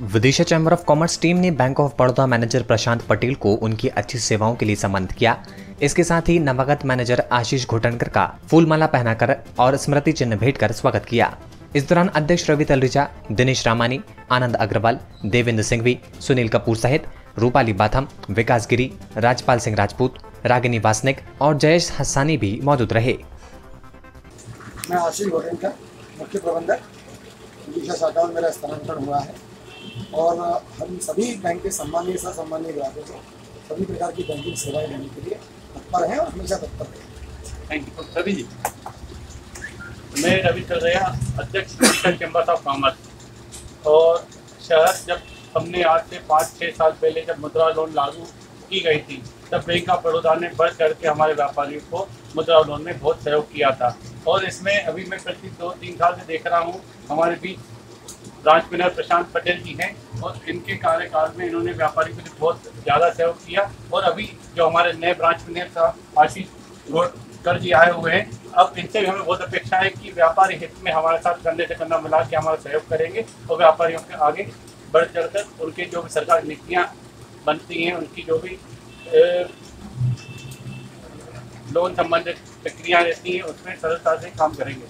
Vidisha chamber of commerce team ने bank of Baroda manager Prashant Patel को उनकी अच्छी सेवाओं के लिए सम्मानित किया। इसके साथ ही नवागत मैनेजर आशीष घोटनकर का फूलमाला पहनाकर और स्मृति चिन्ह भेंट कर स्वागत किया। इस दौरान अध्यक्ष रवि तलरेजा दिनेश रामानी, आनंद अग्रवाल, देवेंद्र सिंघवी, सुनील कपूर सहित रूपाली बाथम, विकास गिरी, राजपाल सिंह राजपूत, रागिनी वासनिक और जयेश हसानी भी मौजूद रहे। मैं आशीष मुख्य प्रबंधक, विदिशा शाखा में मेरा स्थानांतरण हुआ है। और हम सभी बैंक के सम्मानीय सह सम्मानीय ग्राहकों को सभी प्रकार की बैंकिंग सेवाएँ देने के लिए तत्पर हैं और हमेशा तत्पर हैं थैंक यू रवि जी मैं रवि चौधरी, अध्यक्ष नेशनल चैम्बर ऑफ़ कॉमर्स और शहर, जब हमने आज से पाँच छः साल पहले जब मुद्रा लोन लागू की गई थी, तब बैंक ऑफ़ बड़ौदा ने बढ़ करके हमारे व्यापारियों को मुद्रा लोन में बहुत सहयोग किया था। और इसमें अभी मैं पिछले दो, तीन साल से देख रहा हूँ, हमारे बीच ब्रांच प्रशांत पटेल जी हैं और इनके कार्यकाल में इन्होंने व्यापारी को बहुत ज़्यादा सहयोग किया और अभी जो हमारे नए ब्रांच मैनेजर साहब आशीष गोडकर जी आए हुए हैं, अब इनसे भी हमें बहुत अपेक्षा है कि व्यापारी हित में हमारे साथ कंधे से कंधा मिला के हमारा सहयोग करेंगे और व्यापारियों के आगे बढ़ चढ़ कर उनके जो भी सरकार नीतियाँ बनती हैं, उनकी जो भी लोन संबंधित प्रक्रिया रहती हैं, उसमें सरलता से काम करेंगे।